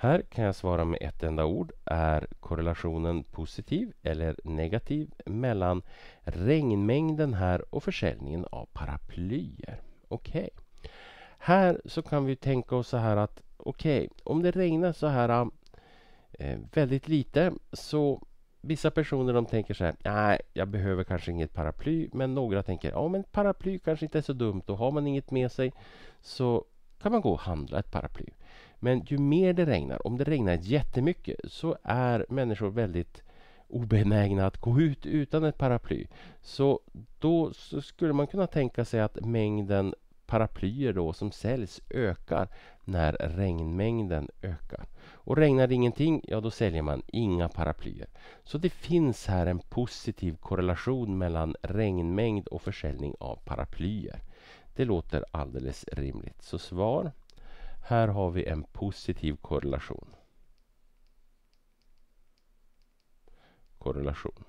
Här kan jag svara med ett enda ord. Är korrelationen positiv eller negativ mellan regnmängden här och försäljningen av paraplyer? Okej. Okay. Här så kan vi tänka oss så här att okej, okay, om det regnar så här eh, väldigt lite så vissa personer de tänker så här, nej, jag behöver kanske inget paraply. Men några tänker, ja men paraply kanske inte är så dumt och har man inget med sig så kan man gå och handla ett paraply. Men ju mer det regnar, om det regnar jättemycket så är människor väldigt obenägna att gå ut utan ett paraply. Så då så skulle man kunna tänka sig att mängden paraplyer då som säljs ökar när regnmängden ökar. Och regnar det ingenting, ja då säljer man inga paraplyer. Så det finns här en positiv korrelation mellan regnmängd och försäljning av paraplyer. Det låter alldeles rimligt. Så svar. Här har vi en positiv korrelation. Korrelation.